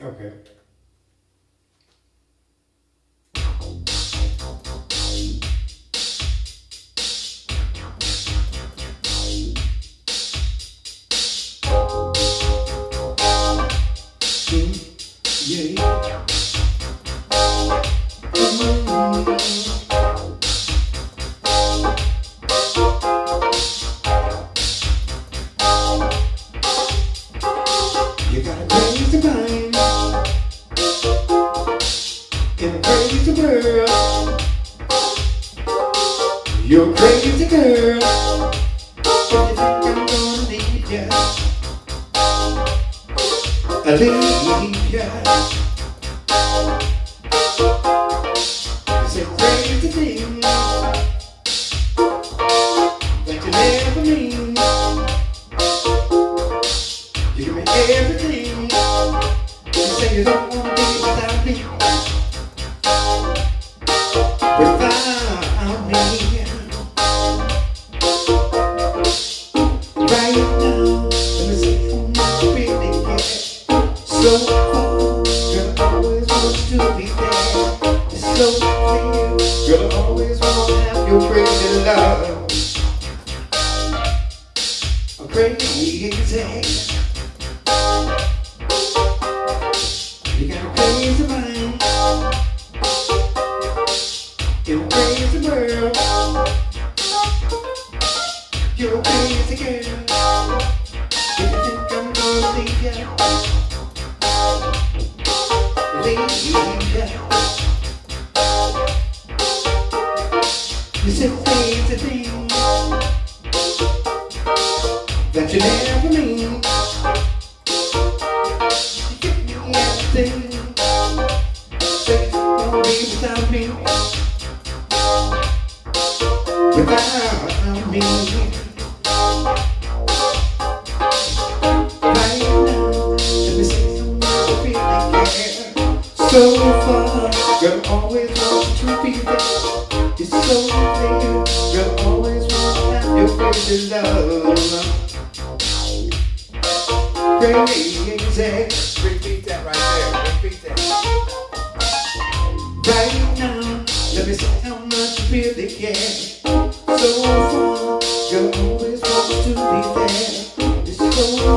Okay. Yeah. You're crazy girl. You think I'm gonna leave ya? I leave ya. You say crazy things that you never mean. You give me everything. You say you don't want to be without me. So girl, I always want to be there. It's so girl, I always want to have your crazy love. Crazy. You got a crazy mind in a crazy world. You're crazy girl. If you think I'm gonna leave ya, You say things that you never mean. You give me everything. Say you won't without me. Without me. So far, girl, always want to be there. It's so clear, girl, always want to have your crazy love. Crazy. Repeat that right there. Repeat that. Right now, let me say how much you really care. So far, girl, always want to be there. It's so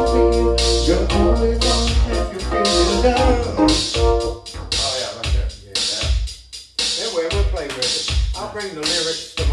clear, girl, always want to have your crazy love. Bring the lyrics